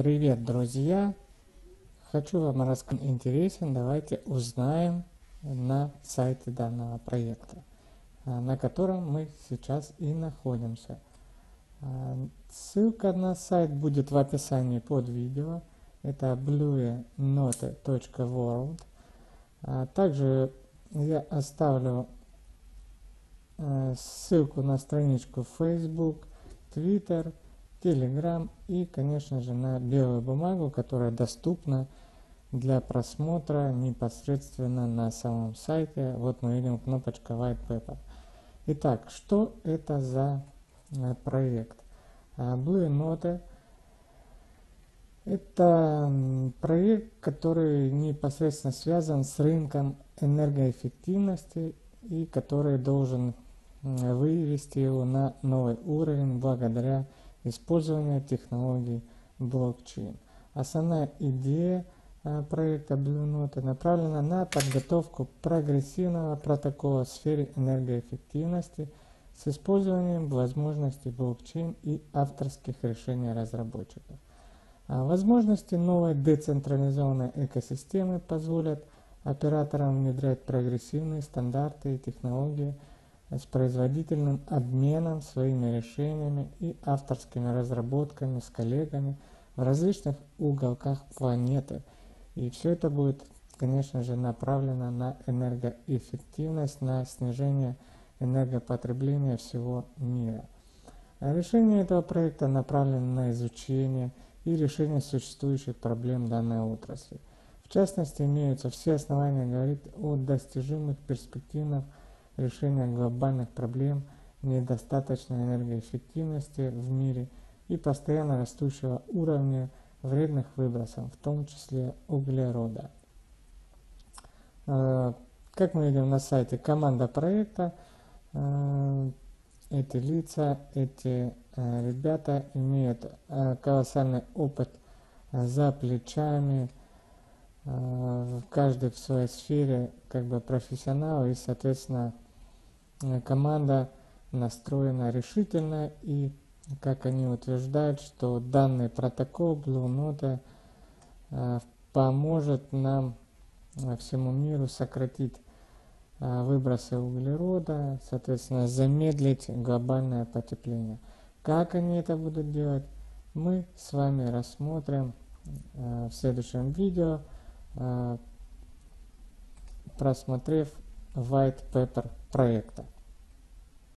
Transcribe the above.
Привет, друзья! Хочу вам рассказать интересен, давайте узнаем на сайте данного проекта, а, на котором мы сейчас и находимся. А, ссылка на сайт будет в описании под видео. Это bluenote.world. А, также я оставлю ссылку на страничку Facebook, Twitter, Telegram и, конечно же, на белую бумагу, которая доступна для просмотра непосредственно на самом сайте. Вот мы видим кнопочка White Paper. Итак, что это за э, проект? А, Blue Note это проект, который непосредственно связан с рынком энергоэффективности и который должен вывести его на новый уровень благодаря использованию технологий блокчейн. Основная идея а, проекта Blue Note направлена на подготовку прогрессивного протокола в сфере энергоэффективности с использованием возможностей блокчейн и авторских решений разработчиков. А возможности новой децентрализованной экосистемы позволят операторам внедрять прогрессивные стандарты и технологии с производительным обменом своими решениями и авторскими разработками с коллегами в различных уголках планеты. И все это будет, конечно же, направлено на энергоэффективность, на снижение энергопотребления всего мира. Решение этого проекта направлено на изучение и решение существующих проблем данной отрасли. В частности, имеются все основания говорить о достижимых перспективах решения глобальных проблем недостаточной энергоэффективности в мире и постоянно растущего уровня вредных выбросов, в том числе углерода. Э, как мы видим на сайте, команда проекта, э, эти лица, эти Э, ребята имеют колоссальный опыт за плечами, в каждой в своей сфере как бы профессионал и соответственно команда настроена решительно и как они утверждают, что данный протокол Blue Note поможет нам всему миру сократить выбросы углерода, соответственно замедлить глобальное потепление. Как они это будут делать, мы с вами рассмотрим э, в следующем видео, э, просмотрев white paper проекта.